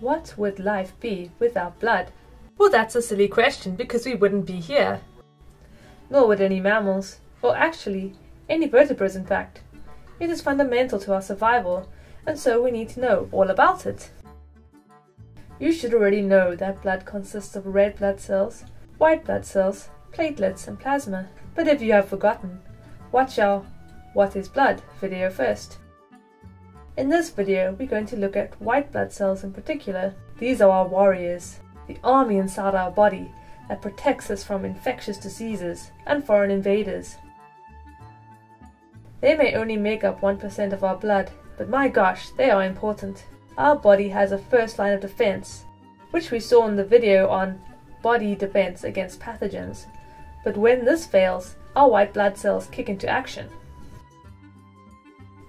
what would life be without blood? Well, that's a silly question because we wouldn't be here. Nor would any mammals, or actually, any vertebrates in fact. It is fundamental to our survival, and so we need to know all about it. You should already know that blood consists of red blood cells, white blood cells, platelets, and plasma. But if you have forgotten, watch our What is Blood video first. In this video, we're going to look at white blood cells in particular. These are our warriors, the army inside our body that protects us from infectious diseases and foreign invaders. They may only make up 1% of our blood, but my gosh, they are important. Our body has a first line of defense, which we saw in the video on body defense against pathogens. But when this fails, our white blood cells kick into action.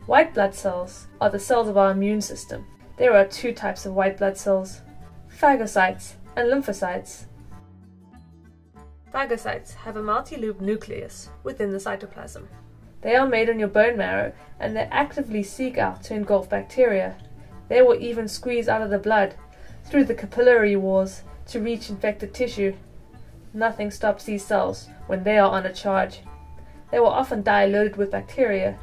White blood cells are the cells of our immune system. There are two types of white blood cells, phagocytes and lymphocytes. Phagocytes have a multi-lobed nucleus within the cytoplasm. They are made in your bone marrow and they actively seek out to engulf bacteria. They will even squeeze out of the blood through the capillary walls to reach infected tissue. Nothing stops these cells when they are on a charge. They will often die loaded with bacteria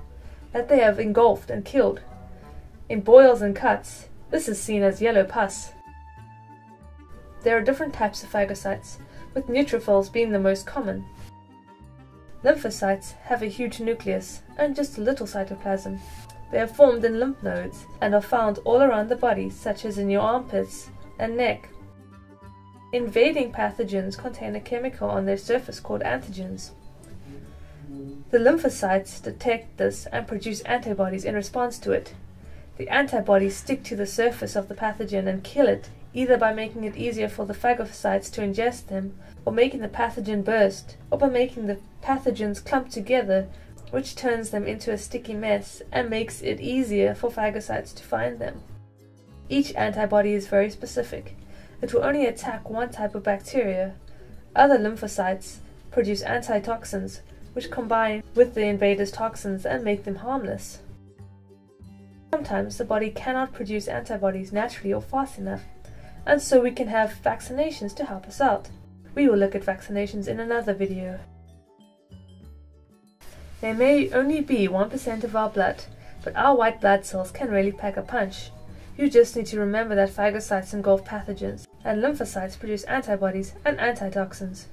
that they have engulfed and killed. In boils and cuts, this is seen as yellow pus. There are different types of phagocytes, with neutrophils being the most common. Lymphocytes have a huge nucleus and just a little cytoplasm. They are formed in lymph nodes and are found all around the body, such as in your armpits and neck. Invading pathogens contain a chemical on their surface called antigens. The lymphocytes detect this and produce antibodies in response to it. The antibodies stick to the surface of the pathogen and kill it, either by making it easier for the phagocytes to ingest them, or making the pathogen burst, or by making the pathogens clump together, which turns them into a sticky mess and makes it easier for phagocytes to find them. Each antibody is very specific. It will only attack one type of bacteria. Other lymphocytes produce antitoxins, which combine with the invader's toxins and make them harmless. Sometimes the body cannot produce antibodies naturally or fast enough, and so we can have vaccinations to help us out. We will look at vaccinations in another video. They may only be 1% of our blood, but our white blood cells can really pack a punch. You just need to remember that phagocytes engulf pathogens, and lymphocytes produce antibodies and antitoxins.